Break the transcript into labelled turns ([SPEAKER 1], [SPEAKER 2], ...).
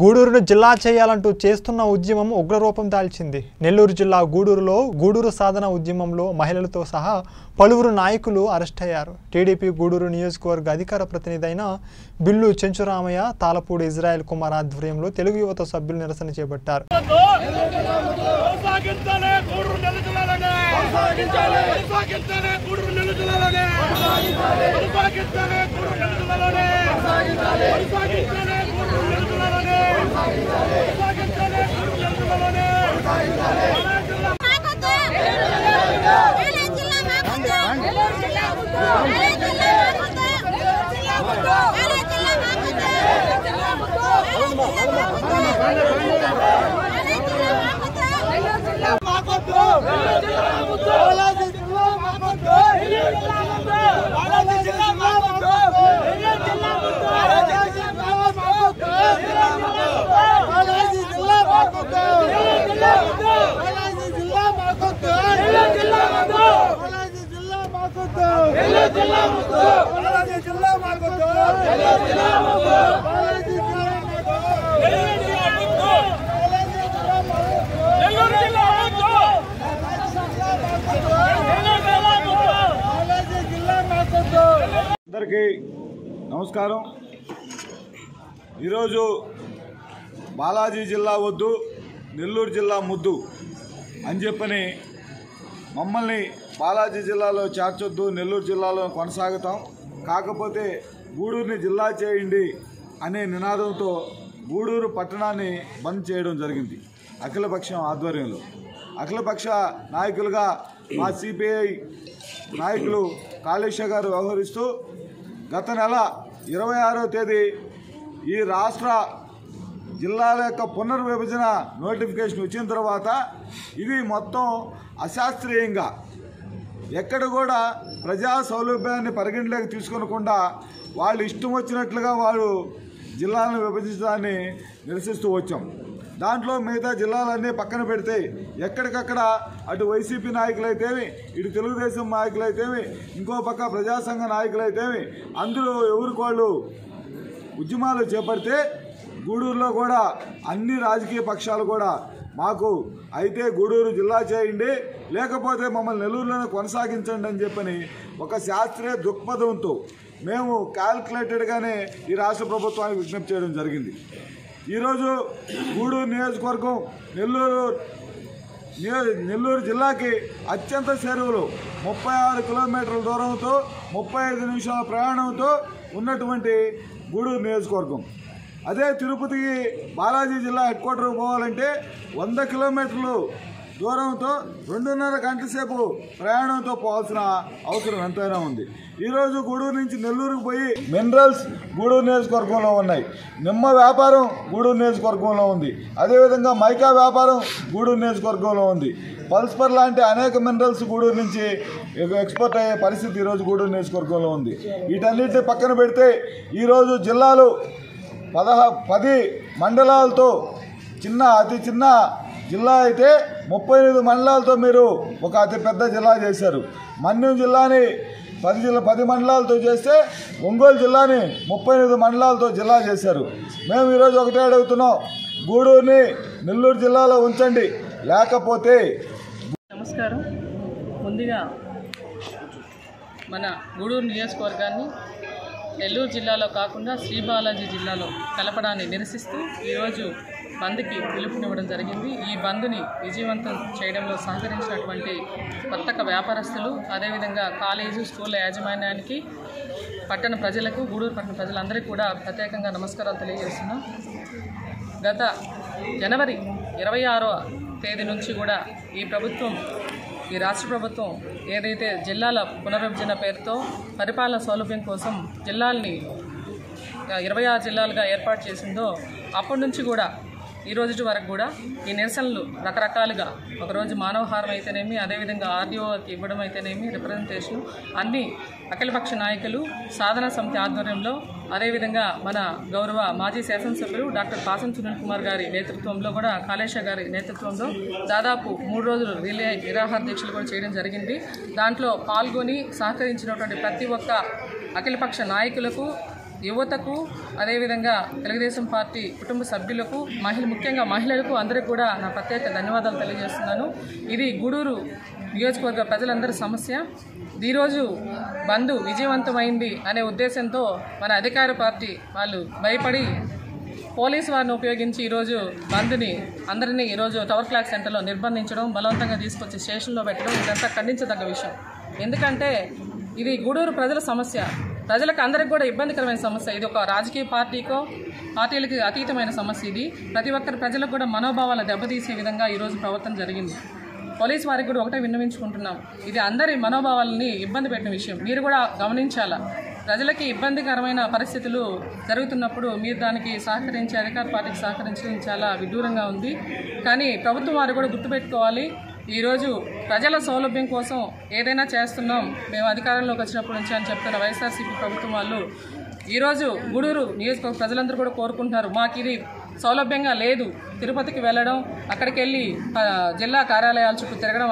[SPEAKER 1] గూడూరును జిల్లా చేయాలంటూ చేస్తున్న ఉద్యమం ఉగ్రరూపం దాల్చింది. నెల్లూరు జిల్లా గూడూరులో గూడూరు సాధన ఉద్యమంలో మహిళలతో సహా పలువురు నాయకులు అరెస్ట్ అయ్యారు. టీడీపీ గూడూరు నియోజకవర్గ అధికార ప్రతినిధి అయిన బిల్లు చెంచురామయ్య తాలపూడి ఇజ్రాయెల్ కుమార్ ఆధ్వర్యంలో తెలుగు యువత సభ్యులు నిరసన చేపట్టారు.
[SPEAKER 2] కొనసాగించాలి గూడూరు నిలుచులాలనే కొనసాగించాలి కొనసాగించాలి గూడూరు నిలుచులాలనే కొనసాగించాలి కొనసాగించాలి గూడూరు నిలుచులాలనే కొనసాగించాలి కొనసాగించాలి గూడూరు నిలుచులాలనే మాకొద్దు! కొనసాగించాలి గూడూరు నిలుచులాలనే కొనసాగించాలి నెల్లూరు జిల్లా వద్దు
[SPEAKER 3] అందరికీ నమస్కారం. ఈరోజు బాలాజీ జిల్లా వద్దు నెల్లూరు జిల్లా ముద్దు అని చెప్పని మమ్మల్ని బాలాజీ జిల్లాలో చేర్చొద్దు నెల్లూరు జిల్లాలో కొనసాగుతాం. కాకపోతే గూడూరుని జిల్లా చేయండి అనే నినాదంతో గూడూరు పట్టణాన్ని బంద్ చేయడం జరిగింది అఖిలపక్షం ఆధ్వర్యంలో. అఖిలపక్ష నాయకులుగా మా సిపిఐ నాయకులు కాళేశ్వర గారు వ్యవహరిస్తూ గత నెల ఇరవై ఆరో తేదీ ఈ రాష్ట్ర జిల్లాల యొక్క పునర్విభజన నోటిఫికేషన్ వచ్చిన తర్వాత ఇది మొత్తం అశాస్త్రీయంగా ఎక్కడ కూడా ప్రజా సౌలభ్యాన్ని పరిగణలోకి తీసుకొనకుండా వాళ్ళు ఇష్టం వచ్చినట్లుగా వాళ్ళు జిల్లాలను విభజించడాన్ని నిరసిస్తూ వచ్చాం. దాంట్లో మిగతా జిల్లాలన్నీ పక్కన పెడితే ఎక్కడికక్కడ అటు వైసీపీ నాయకులైతేమి ఇటు తెలుగుదేశం నాయకులైతేమి ఇంకో పక్క ప్రజాసంఘ నాయకులైతేమి అందరూ ఎవరికి వాళ్ళు ఉద్యమాలు చేపడితే గూడూరులో కూడా అన్ని రాజకీయ పక్షాలు కూడా మాకు అయితే గూడూరు జిల్లా చేయండి లేకపోతే మమ్మల్ని నెల్లూరులోనే కొనసాగించండి అని చెప్పని ఒక శాస్త్రీయ దృక్పథంతో మేము క్యాల్కులేటెడ్గానే ఈ రాష్ట్ర ప్రభుత్వానికి విజ్ఞప్తి చేయడం జరిగింది. ఈరోజు గూడూరు నియోజకవర్గం నెల్లూరు నియో- నెల్లూరు జిల్లాకి అత్యంత చెరువులు ముప్పై ఆరు కిలోమీటర్ల దూరంతో ముప్పై ఐదు నిమిషాల ప్రయాణంతో ఉన్నటువంటి గూడూరు నియోజకవర్గం. అదే తిరుపతికి బాలాజీ జిల్లా హెడ్ క్వార్టర్కి పోవాలంటే వంద కిలోమీటర్లు దూరంతో రెండున్నర గంటల సేపు ప్రయాణంతో పోవాల్సిన అవసరం ఎంతైనా ఉంది. ఈరోజు గూడూరు నుంచి నెల్లూరుకు పోయి మినరల్స్ గూడూరు నియోజకవర్గంలో ఉన్నాయి. నిమ్మ వ్యాపారం గూడూరు నియోజకవర్గంలో ఉంది. అదేవిధంగా మైకా వ్యాపారం గూడూరు నియోజకవర్గంలో ఉంది. పల్స్పర్ లాంటి అనేక మినరల్స్ గూడూరు నుంచి ఎక్స్పోర్ట్ అయ్యే పరిస్థితి ఈరోజు గూడూరు నియోజకవర్గంలో ఉంది. వీటన్నిటిని పక్కన పెడితే ఈరోజు జిల్లాలో పదహ పది మండలాలతో చిన్న అతి చిన్న జిల్లా అయితే ముప్పై ఎనిమిది మండలాలతో మీరు ఒక అతిపెద్ద జిల్లా చేశారు. మన్యం జిల్లాని పది జిల్లా పది మండలాలతో చేస్తే ఒంగోలు జిల్లాని ముప్పై ఎనిమిది మండలాలతో జిల్లా చేశారు. మేము ఈరోజు ఒకటే అడుగుతున్నాం గూడూరుని నెల్లూరు జిల్లాలో ఉంచండి. లేకపోతే
[SPEAKER 4] నమస్కారం. ముందుగా మన గూడూరు నియోజకవర్గాన్ని నెల్లూరు జిల్లాలో కాకుండా శ్రీ బాలాజీ జిల్లాలో కలపడాన్ని నిరసిస్తూ ఈరోజు బంద్కి పిలుపునివ్వడం జరిగింది. ఈ బంద్ని విజయవంతం చేయడంలో సహకరించినటువంటి వర్తక వ్యాపారస్తులు అదేవిధంగా కాలేజు స్కూళ్ళ యాజమాన్యానికి పట్టణ ప్రజలకు గూడూరు పట్టణ ప్రజలందరికీ కూడా ప్రత్యేకంగా నమస్కారాలు తెలియజేస్తున్నాం. గత జనవరి ఇరవై ఆరో తేదీ నుంచి కూడా ఈ ప్రభుత్వం ఈ రాష్ట్ర ప్రభుత్వం ఏదైతే జిల్లాల పునర్విభజన పేరుతో పరిపాలన సౌలభ్యం కోసం జిల్లాల్ని ఇరవై ఆరు జిల్లాలుగా ఏర్పాటు చేసిందో అప్పటి నుంచి కూడా ఈ రోజు వరకు కూడా ఈ నిరసనలు రకరకాలుగా ఒకరోజు మానవహారం అయితేనేమి అదేవిధంగా ఆర్డీఓకి ఇవ్వడం అయితేనేమి రిప్రజెంటేషన్ అన్ని అఖిలపక్ష నాయకులు సాధన సమితి ఆధ్వర్యంలో అదేవిధంగా మన గౌరవ మాజీ శాసనసభ్యులు డాక్టర్ పాసం సునీల్ కుమార్ గారి నేతృత్వంలో కూడా కాళేశ గారి నేతృత్వంలో దాదాపు మూడు రోజులు రిలే నిరాహార దీక్షలు కూడా చేయడం జరిగింది. దాంట్లో పాల్గొని సహకరించినటువంటి ప్రతి ఒక్క అఖిలపక్ష నాయకులకు యువతకు అదేవిధంగా తెలుగుదేశం పార్టీ కుటుంబ సభ్యులకు మహిళ ముఖ్యంగా మహిళలకు అందరికీ కూడా నా ప్రత్యేక ధన్యవాదాలు తెలియజేస్తున్నాను. ఇది గూడూరు నియోజకవర్గ ప్రజలందరి సమస్య. ఈరోజు బంధు విజయవంతమైంది అనే ఉద్దేశంతో మన అధికార పార్టీ వాళ్ళు భయపడి పోలీసు వారిని ఉపయోగించి ఈరోజు బంద్ని అందరినీ ఈరోజు టవర్ క్లాక్ సెంటర్లో నిర్బంధించడం బలవంతంగా తీసుకొచ్చి స్టేషన్లో పెట్టడం ఇదంతా ఖండించదగ్గ విషయం. ఎందుకంటే ఇది గూడూరు ప్రజల సమస్య. ప్రజలకు అందరికి కూడా ఇబ్బందికరమైన సమస్య. ఇది ఒక రాజకీయ పార్టీకో పార్టీలకు అతీతమైన సమస్య ఇది. ప్రతి ఒక్కరి ప్రజలకు కూడా మనోభావాలను దెబ్బతీసే విధంగా ఈరోజు ప్రవర్తన జరిగింది. పోలీస్ వారికి కూడా ఒకటే విన్నవించుకుంటున్నాం. ఇది అందరి మనోభావాలని ఇబ్బంది పెట్టిన విషయం. మీరు కూడా గమనించాలా? ప్రజలకి ఇబ్బందికరమైన పరిస్థితులు జరుగుతున్నప్పుడు మీరు దానికి సహకరించి అధికార పార్టీకి సహకరించడం చాలా విడ్డూరంగా ఉంది. కానీ ప్రభుత్వం వారు కూడా గుర్తుపెట్టుకోవాలి. ఈరోజు ప్రజల సౌలభ్యం కోసం ఏదైనా చేస్తున్నాం. మేము అధికారంలోకి వచ్చినప్పటి నుంచి అని చెప్తున్న వైఎస్ఆర్సీపీ ప్రభుత్వం వాళ్ళు ఈరోజు గూడూరు నియోజకవర్గ ప్రజలందరూ కూడా కోరుకుంటున్నారు. మాకు ఇది సౌలభ్యంగా లేదు. తిరుపతికి వెళ్ళడం అక్కడికి వెళ్ళి జిల్లా కార్యాలయాల చుట్టూ తిరగడం